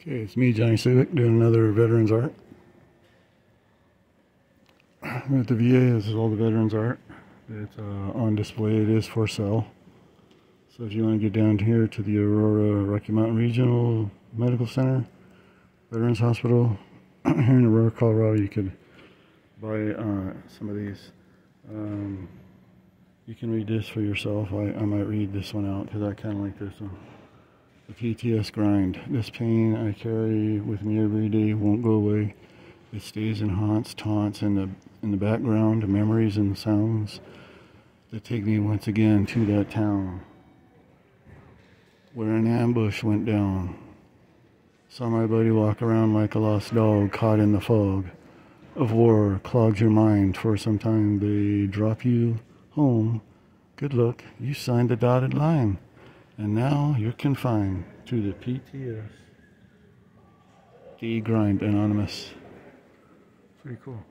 Okay, it's me, Johnny Subic, doing another Veterans Art. I'm at the VA, this is all the Veterans Art. It's uh, on display, it is for sale. So if you want to get down here to the Aurora Rocky Mountain Regional Medical Center, Veterans Hospital, here in Aurora, Colorado, you could buy uh, some of these. Um, you can read this for yourself. I, I might read this one out because I kind of like this one. The PTS grind. This pain I carry with me every day won't go away. It stays and haunts, taunts in the in the background, memories and sounds that take me once again to that town where an ambush went down. Saw my buddy walk around like a lost dog caught in the fog of war clogs your mind for some time. They drop you home. Good luck. You signed the dotted line. And now you're confined to the PTS. D Grind Anonymous. Pretty cool.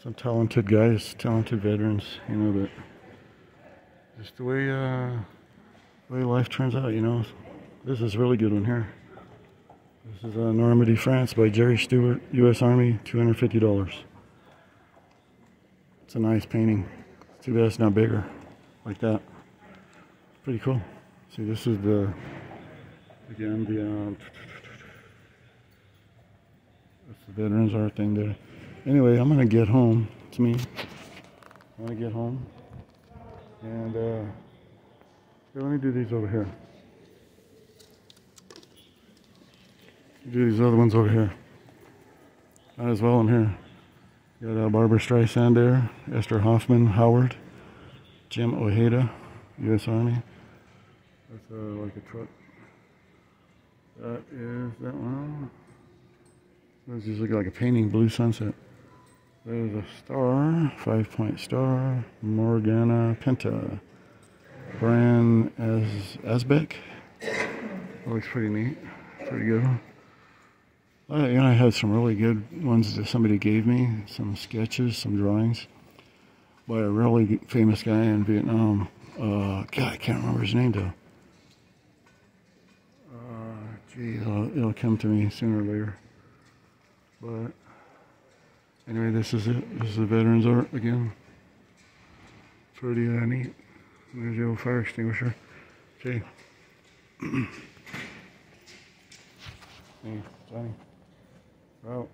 Some talented guys, talented veterans, you know, that just the way, uh, way life turns out, you know. This is a really good one here. This is uh, Normandy, France by Jerry Stewart, U.S. Army, $250. It's a nice painting. It's too bad it's not bigger, like that pretty cool. See, this is the, again, the, um, that's the Veterans Art thing there. Anyway, I'm going to get home. It's me. I'm going to get home. And, uh, let me do these over here. Do these other ones over here. Might as well in here. Got uh, Barbara Streisand there, Esther Hoffman, Howard, Jim Ojeda, U.S. Army. That's uh, like a truck. That is that one. That's just looking like a painting, blue sunset. There's a star, five point star, Morgana Penta. Brian as Asbeck. That looks pretty neat. Pretty good. Uh, you know, I had some really good ones that somebody gave me, some sketches, some drawings by a really famous guy in Vietnam. Uh, God, I can't remember his name though. Gee, it'll, it'll come to me sooner or later. But anyway, this is it. This is the Veterans Art again. Pretty uh, neat. There's the old fire extinguisher. Okay. hey, Johnny. Out.